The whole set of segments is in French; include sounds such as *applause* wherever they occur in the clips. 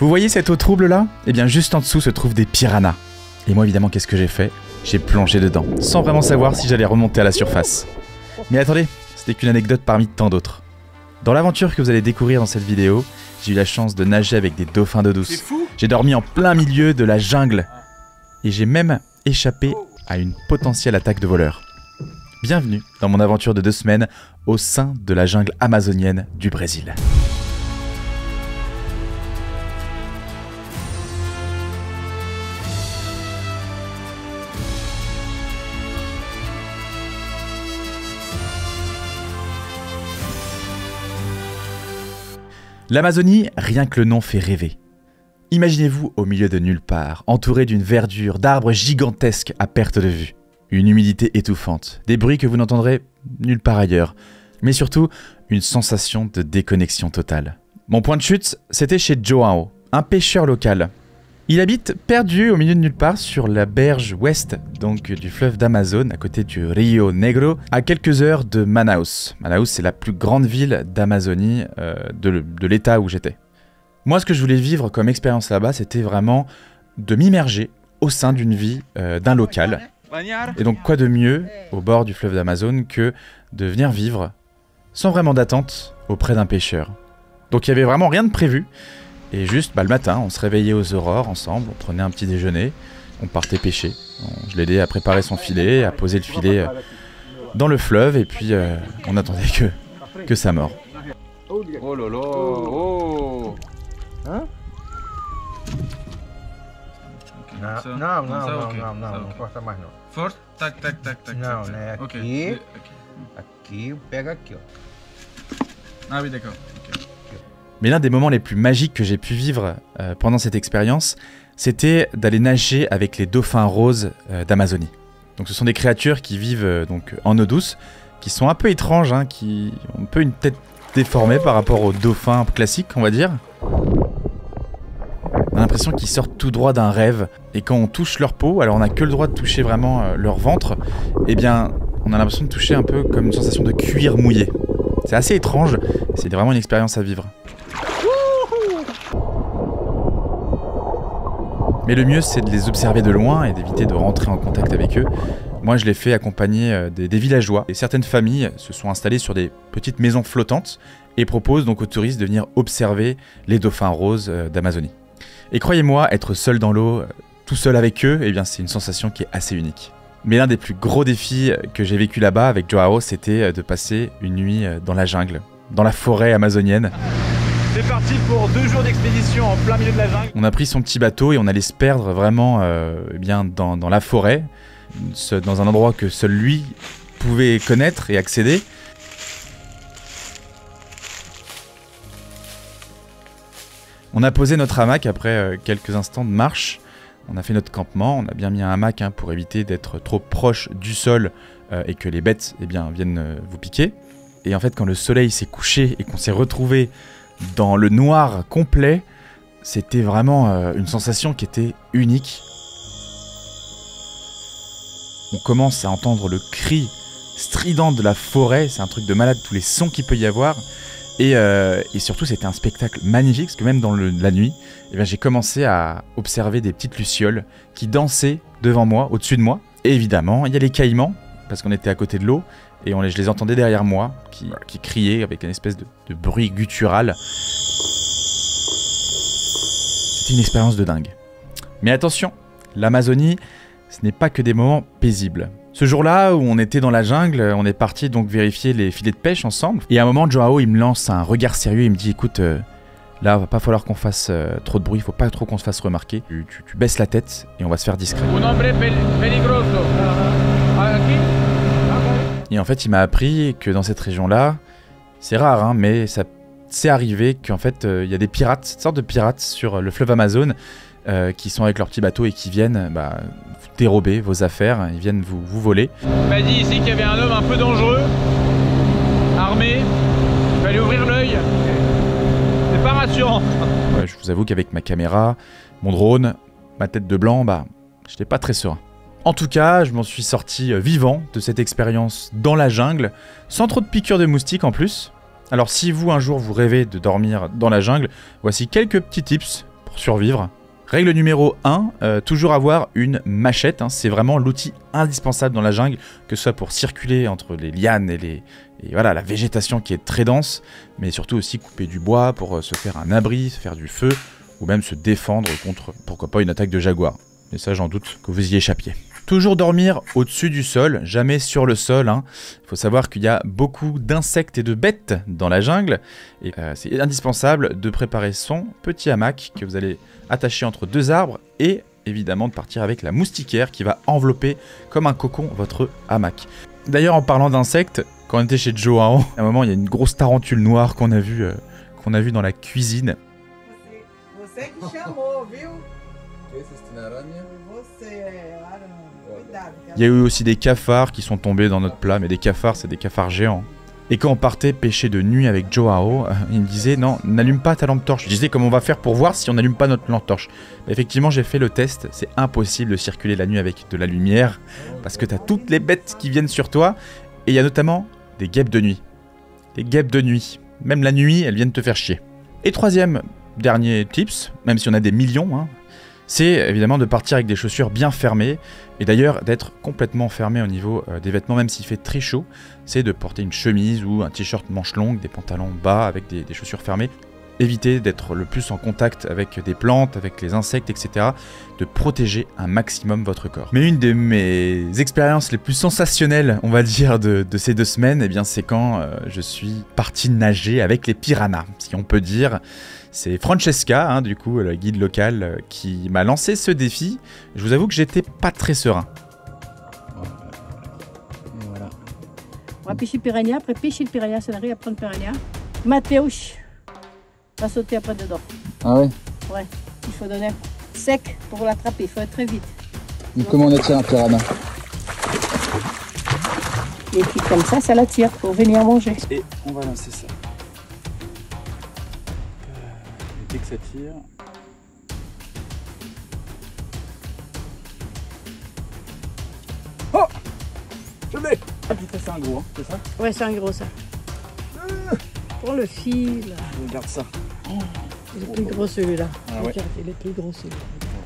Vous voyez cette eau trouble là Eh bien juste en dessous se trouvent des piranhas. Et moi évidemment qu'est-ce que j'ai fait? J'ai plongé dedans, sans vraiment savoir si j'allais remonter à la surface. Mais attendez, c'était qu'une anecdote parmi tant d'autres. Dans l'aventure que vous allez découvrir dans cette vidéo, j'ai eu la chance de nager avec des dauphins d'eau douce. J'ai dormi en plein milieu de la jungle. Et j'ai même échappé à une potentielle attaque de voleurs. Bienvenue dans mon aventure de deux semaines au sein de la jungle amazonienne du Brésil. L'Amazonie, rien que le nom fait rêver. Imaginez-vous au milieu de nulle part, entouré d'une verdure, d'arbres gigantesques à perte de vue, une humidité étouffante, des bruits que vous n'entendrez nulle part ailleurs, mais surtout une sensation de déconnexion totale. Mon point de chute, c'était chez Joao, un pêcheur local, il habite perdu au milieu de nulle part sur la berge ouest donc du fleuve d'Amazon, à côté du Rio Negro, à quelques heures de Manaus. Manaus, c'est la plus grande ville d'Amazonie euh, de, l'état où j'étais. Moi, ce que je voulais vivre comme expérience là-bas, c'était vraiment de m'immerger au sein d'une vie euh, d'un local. Et donc, quoi de mieux au bord du fleuve d'Amazon que de venir vivre sans vraiment d'attente auprès d'un pêcheur? Donc, il y avait vraiment rien de prévu. Et juste, bah, le matin, on se réveillait aux aurores ensemble, on prenait un petit déjeuner, on partait pêcher. je l'aidais à préparer son filet, à poser le filet euh, dans le fleuve, et puis euh, on attendait que, que ça mort. Oh là là, oh Hein Non, non, non, non, non, não corta mais não. Forte? Tac, tac, tac, tac. Não, né? Aqui, aqui, pega aqui, ó. Ah oui, d'accord. Mais l'un des moments les plus magiques que j'ai pu vivre euh, pendant cette expérience, c'était d'aller nager avec les dauphins roses euh, d'Amazonie. Donc ce sont des créatures qui vivent euh, donc en eau douce, qui sont un peu étranges, hein, qui ont un peu une tête déformée par rapport aux dauphins classiques, on va dire. On a l'impression qu'ils sortent tout droit d'un rêve, et quand on touche leur peau, alors on n'a que le droit de toucher vraiment leur ventre, eh bien on a l'impression de toucher un peu comme une sensation de cuir mouillé. C'est assez étrange, c'est vraiment une expérience à vivre. Mais le mieux, c'est de les observer de loin et d'éviter de rentrer en contact avec eux. Moi, je l'ai fait accompagner euh, des, villageois et certaines familles se sont installées sur des petites maisons flottantes et proposent donc aux touristes de venir observer les dauphins roses euh, d'Amazonie. Et croyez-moi, être seul dans l'eau, euh, tout seul avec eux, eh bien, c'est une sensation qui est assez unique. Mais l'un des plus gros défis que j'ai vécu là-bas avec Joao, c'était de passer une nuit dans la jungle, dans la forêt amazonienne. C'est parti pour deux jours d'expédition en plein milieu de la jungle. On a pris son petit bateau et on allait se perdre vraiment euh, eh bien dans, la forêt, dans un endroit que seul lui pouvait connaître et accéder. On a posé notre hamac après euh, quelques instants de marche. On a fait notre campement, on a bien mis un hamac hein, pour éviter d'être trop proche du sol euh, et que les bêtes eh bien, viennent vous piquer. Et en fait, quand le soleil s'est couché et qu'on s'est retrouvé dans le noir complet, c'était vraiment euh, une sensation qui était unique. On commence à entendre le cri strident de la forêt, c'est un truc de malade, tous les sons qu'il peut y avoir. Et, euh, surtout, c'était un spectacle magnifique, parce que même dans la nuit, eh j'ai commencé à observer des petites lucioles qui dansaient devant moi, au-dessus de moi. Et évidemment, il y a les caïmans, parce qu'on était à côté de l'eau, et on je les entendais derrière moi, qui, criaient avec une espèce de, bruit guttural. C'était une expérience de dingue. Mais attention, l'Amazonie, ce n'est pas que des moments paisibles. Ce jour-là, où on était dans la jungle, on est parti donc vérifier les filets de pêche ensemble. Et à un moment, Joao, il me lance un regard sérieux, il me dit, écoute, euh, là, va pas falloir qu'on fasse euh, trop de bruit, il faut pas trop qu'on se fasse remarquer. Tu, tu, baisses la tête et on va se faire discret. Et en fait, il m'a appris que dans cette région-là, c'est rare, hein, mais ça c'est arrivé qu'en fait, euh, il y a des pirates, cette sorte de pirates sur le fleuve Amazon, euh, qui sont avec leur petit bateau et qui viennent bah, vous dérober vos affaires, ils viennent vous, vous voler. On m'a dit ici qu'il y avait un homme un peu dangereux, armé, il fallait ouvrir l'œil. C'est pas rassurant. je vous avoue qu'avec ma caméra, mon drone, ma tête de blanc, bah, j'étais pas très serein. En tout cas, je m'en suis sorti euh, vivant de cette expérience dans la jungle, sans trop de piqûres de moustiques en plus. Alors si vous un jour vous rêvez de dormir dans la jungle, voici quelques petits tips pour survivre. Règle numéro 1, euh, toujours avoir une machette. hein. c'est vraiment l'outil indispensable dans la jungle, que ce soit pour circuler entre les lianes et, les, voilà, la végétation qui est très dense, mais surtout aussi couper du bois pour euh, se faire un abri, se faire du feu, ou même se défendre contre, pourquoi pas, une attaque de jaguar. Et ça, j'en doute que vous y échappiez. Toujours dormir au-dessus du sol, jamais sur le sol. hein. Il faut savoir qu'il y a beaucoup d'insectes et de bêtes dans la jungle. Et euh, c'est indispensable de préparer son petit hamac que vous allez attacher entre deux arbres et évidemment de partir avec la moustiquaire qui va envelopper comme un cocon votre hamac. D'ailleurs, en parlant d'insectes, quand on était chez Joao, à un moment, il y a une grosse tarentule noire qu'on a vue euh, qu'on a vue dans la cuisine. Il y a eu aussi des cafards qui sont tombés dans notre plat, mais des cafards, c'est des cafards géants. Et quand on partait pêcher de nuit avec Joao, euh, il me disait non, n'allume pas ta lampe torche. Je disais comment on va faire pour voir si on n'allume pas notre lampe torche? Effectivement, j'ai fait le test, c'est impossible de circuler la nuit avec de la lumière parce que t'as toutes les bêtes qui viennent sur toi et il y a notamment des guêpes de nuit. Des guêpes de nuit. Même la nuit, elles viennent te faire chier. Et troisième, dernier tips, même si on a des millions, hein, c'est évidemment de partir avec des chaussures bien fermées et d'ailleurs d'être complètement fermé au niveau euh, des vêtements, même s'il fait très chaud, c'est de porter une chemise ou un t-shirt manche longue, des pantalons bas avec des, chaussures fermées. Évitez d'être le plus en contact avec des plantes, avec les insectes, etc. De protéger un maximum votre corps. Mais une de mes expériences les plus sensationnelles, on va dire, de, de ces deux semaines, eh bien, c'est quand euh, je suis parti nager avec les piranhas, si on peut dire. C'est Francesca, hein, du coup, la guide locale, euh, qui m'a lancé ce défi. Je vous avoue que j'étais pas très serein. Et voilà. On va pêcher piranha, après pêcher le piranha, ça arrive à prendre piranha. Mathéus va sauter après dedans. Ah ouais? Il faut donner sec pour l'attraper, il faut être très vite. Mais comment on attire un piranha? Et puis comme ça, ça l'attire pour venir manger. Et on va lancer ça. Dès que ça tire. Oh Je l'ai Ah putain c'est un gros, hein, c'est ça Ouais, c'est un gros ça. Pour le fil, Regarde ça. il est plus gros celui-là. Ah ouais. Regarde, il est plus gros celui-là.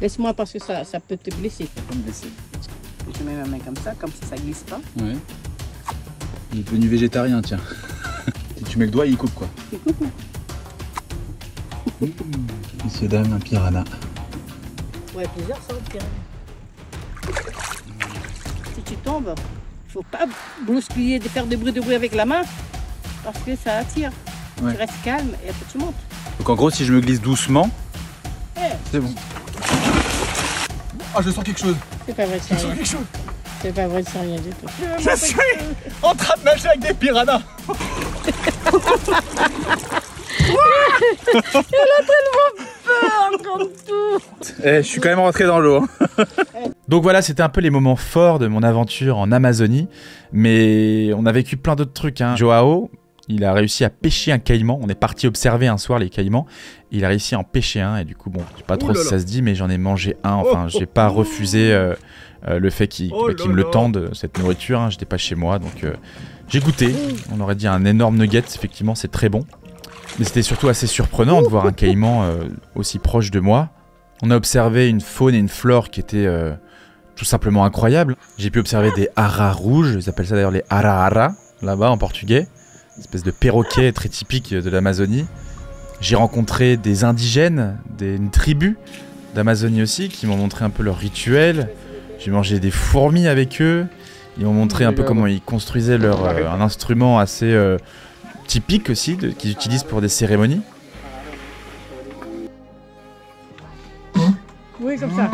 Laisse-moi parce que ça, ça peut te blesser. Comme blessé. Je mets ma main comme ça, comme ça, ça glisse pas. Ouais. Il est devenu végétarien, tiens. *laughs* si tu mets le doigt, il coupe quoi. Écoute, Monsieur, dame, un piranha. ouais, plusieurs sortes de piranha. Si tu tombes, il faut pas bousculer, de faire des bruits de bruit avec la main parce que ça attire. Ouais. Tu restes calme et après tu montes. Donc en gros, si je me glisse doucement, Eh, C'est bon. Ah, je sens quelque chose. c'est pas vrai, c'est rien. quelque chose. C'est pas vrai, c'est rien du tout. Je suis en train de nager avec des piranhas. *laughs* comme tout. Eh, je suis quand même rentré dans l'eau. Donc voilà, c'était un peu les moments forts de mon aventure en Amazonie. Mais on a vécu plein d'autres trucs. Hein. Joao, il a réussi à pêcher un caïman. On est parti observer un soir les caïmans. Il a réussi à en pêcher un. Et du coup, bon, je sais pas trop si ça se dit, mais j'en ai mangé un. Enfin, j'ai pas refusé euh, euh, le fait qu'il Oh qu'il là me le tende, cette nourriture. Hein. J'étais pas chez moi. Donc euh, j'ai goûté. On aurait dit un énorme nugget. Effectivement, c'est très bon. Mais c'était surtout assez surprenant de voir un caïman euh, aussi proche de moi. On a observé une faune et une flore qui étaient euh, tout simplement incroyables. J'ai pu observer des haras rouges, ils appellent ça d'ailleurs les arara là-bas en portugais, une espèce de perroquet très typique de l'Amazonie. J'ai rencontré des indigènes, des, une tribu d'Amazonie aussi, qui m'ont montré un peu leur rituel. J'ai mangé des fourmis avec eux. Ils m'ont montré un peu comment ils construisaient leur, euh, un instrument assez typique aussi, qu'ils utilisent pour des cérémonies. Oui, comme ça.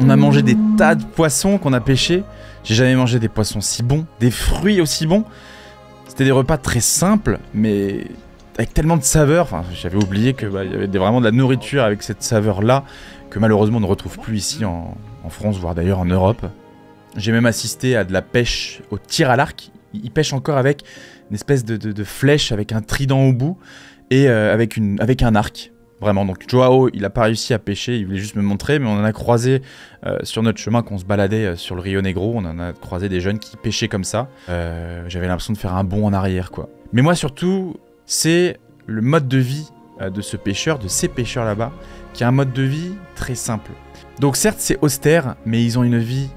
On a mangé des tas de poissons qu'on a pêchés. J'ai jamais mangé des poissons si bons, des fruits aussi bons. C'était des repas très simples, mais avec tellement de saveurs. Enfin, j'avais oublié que bah, y avait vraiment de la nourriture avec cette saveur-là que malheureusement on ne retrouve plus ici en, en France, voire d'ailleurs en Europe. J'ai même assisté à de la pêche au tir à l'arc. Ils pêchent encore avec une espèce de, flèche avec un trident au bout et euh, avec, un arc. Vraiment, donc Joao, il a pas réussi à pêcher, il voulait juste me montrer, mais on en a croisé euh, sur notre chemin quand on se baladait euh, sur le Rio Negro, on en a croisé des jeunes qui pêchaient comme ça. J'avais l'impression de faire un bond en arrière, quoi. Mais moi surtout, c'est le mode de vie de ce pêcheur, de ces pêcheurs là-bas, qui a un mode de vie très simple. Donc certes c'est austère, mais ils ont une vie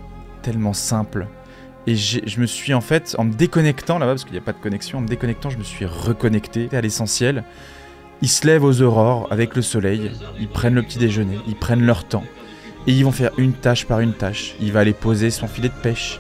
tellement simple. Et je me suis en fait, en me déconnectant là-bas, parce qu'il n'y a pas de connexion, en me déconnectant, je me suis reconnecté à l'essentiel. Ils se lèvent aux aurores avec le soleil, ils prennent le petit déjeuner, ils prennent leur temps. Et ils vont faire une tâche par une tâche. Il va aller poser son filet de pêche.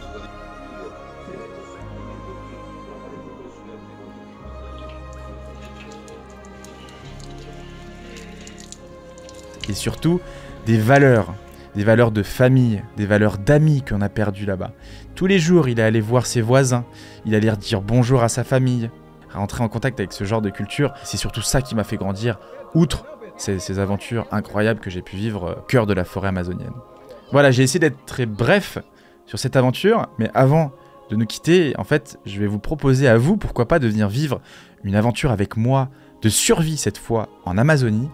Et surtout, des valeurs. Des valeurs de famille, des valeurs d'amis qu'on a perdues là-bas. Tous les jours, il est allé voir ses voisins, il allait dire bonjour à sa famille, rentrer en contact avec ce genre de culture. C'est surtout ça qui m'a fait grandir, outre ces, aventures incroyables que j'ai pu vivre au cœur de la forêt amazonienne. Voilà, j'ai essayé d'être très bref sur cette aventure, mais avant de nous quitter, en fait, je vais vous proposer à vous, pourquoi pas, de venir vivre une aventure avec moi de survie cette fois en Amazonie.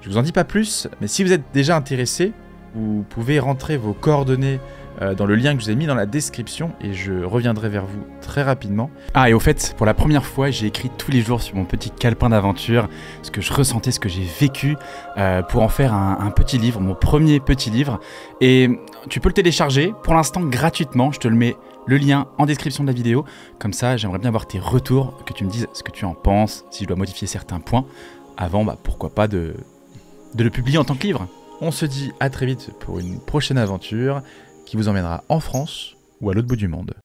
Je vous en dis pas plus, mais si vous êtes déjà intéressé, vous pouvez rentrer vos coordonnées euh, dans le lien que je vous ai mis dans la description et je reviendrai vers vous très rapidement. Ah, et au fait, pour la première fois, j'ai écrit tous les jours sur mon petit calepin d'aventure ce que je ressentais, ce que j'ai vécu, euh, pour en faire un, petit livre, mon premier petit livre. Et tu peux le télécharger pour l'instant gratuitement. Je te le mets le lien en description de la vidéo. Comme ça, j'aimerais bien voir tes retours, que tu me dises ce que tu en penses, si je dois modifier certains points, avant, bah, pourquoi pas, de, de le publier en tant que livre. On se dit à très vite pour une prochaine aventure qui vous emmènera en France ou à l'autre bout du monde.